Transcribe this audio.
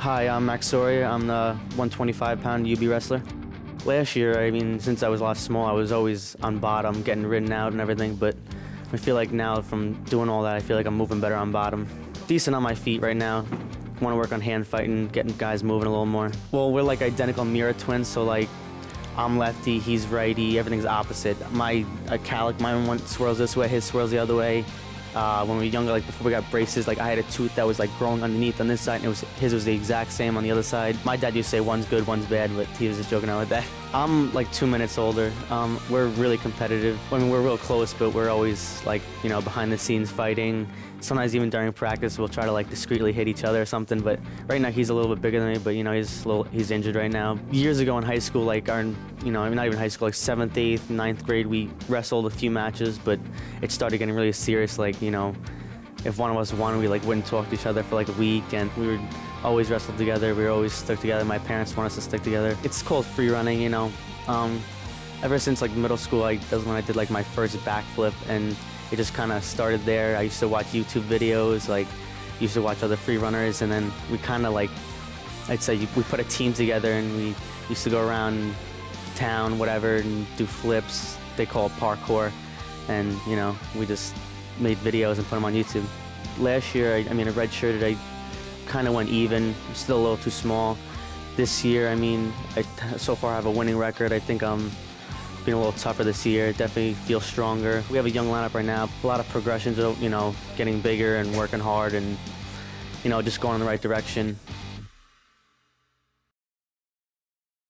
Hi, I'm Max Soria. I'm the 125 pound UB wrestler. Last year, I mean, since I was a lot small, I was always on bottom, getting ridden out and everything, but I feel like now from doing all that, I feel like I'm moving better on bottom. Decent on my feet right now. Want to work on hand fighting, getting guys moving a little more. Well, we're like identical mirror twins, so like I'm lefty, he's righty, everything's opposite. My a calic, mine one swirls this way, his swirls the other way. Uh, when we were younger, like before we got braces, like I had a tooth that was like growing underneath on this side, and it was his was the exact same on the other side. My dad used to say one's good, one's bad, but he was just joking out with that. I'm like two minutes older. Um, we're really competitive. I mean, we're real close, but we're always like you know behind the scenes fighting. Sometimes even during practice, we'll try to like discreetly hit each other or something. But right now he's a little bit bigger than me, but you know he's little, he's injured right now. Years ago in high school, like our you know I mean not even high school, like seventh, eighth, ninth grade, we wrestled a few matches, but it started getting really serious. Like you know, if one of us won, we like wouldn't talk to each other for like a week, and we would always wrestle together. We were always stuck together. My parents want us to stick together. It's called free running, you know. Um, ever since like middle school, I, that was when I did like my first backflip, and it just kind of started there. I used to watch YouTube videos, like used to watch other free runners, and then we kind of like, I'd say we put a team together, and we used to go around town, whatever, and do flips. They call it parkour, and you know we just made videos and put them on YouTube. Last year, I, I mean, a red shirted, I kind of went even, still a little too small. This year, I mean, I so far I have a winning record. I think I'm being a little tougher this year. Definitely feel stronger. We have a young lineup right now. A lot of progressions, you know, getting bigger and working hard and, you know, just going in the right direction.